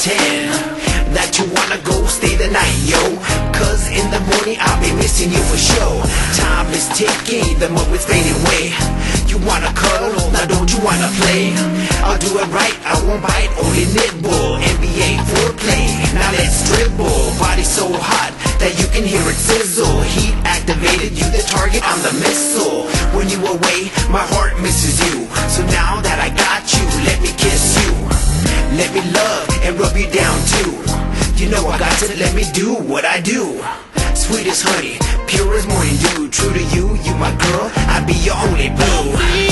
pretend that you wanna go stay the night, yo. Cause in the morning I'll be missing you for sure. Time is ticking, the moment's fading away. You wanna cuddle, now don't you wanna play? I'll do it right, I won't bite, only nibble. NBA foreplay, now let's dribble. Body so hot that you can hear it sizzle. Heat activated, you the target, I'm the missile. When you away, my heart misses you. So now that I got you, let me kiss you. Let me love know I got to let me do what I do. Sweet as honey, pure as morning dew. True to you, you my girl, I be your only boo.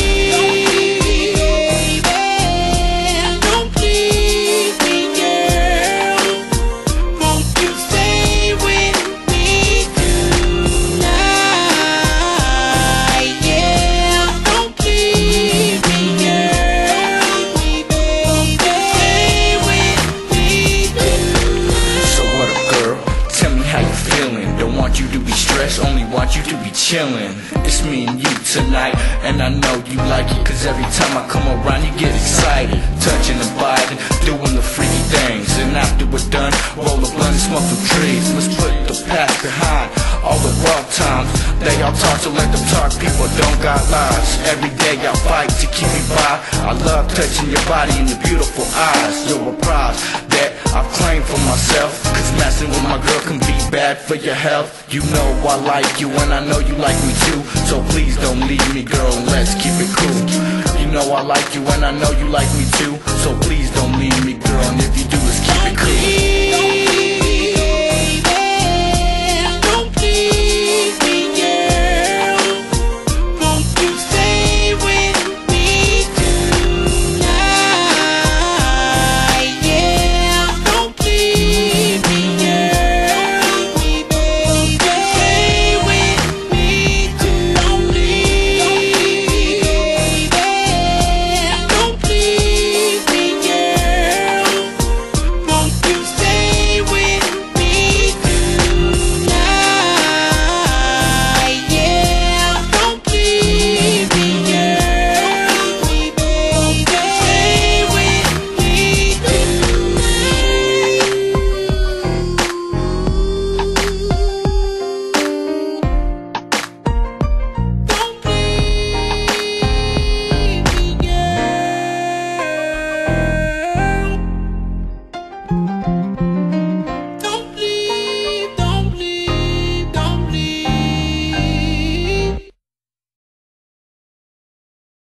Want you to be stressed, only want you to be chillin'. It's me and you tonight, and I know you like it. Cause every time I come around, you get excited. Touching and biting, doing the freaky things. And after we're done, roll a blunt and smoke some trees. Let's put the past behind. All the rough times, they all talk, so let them talk. People don't got lives. Every day I fight to keep me by. I love touching your body and your beautiful eyes. You're a prize that I've claimed for myself. Messing with my girl can be bad for your health. You know I like you and I know you like me too. So please don't leave me, girl, let's keep it cool. You know I like you and I know you like me too. So please don't leave me, girl, and if you do,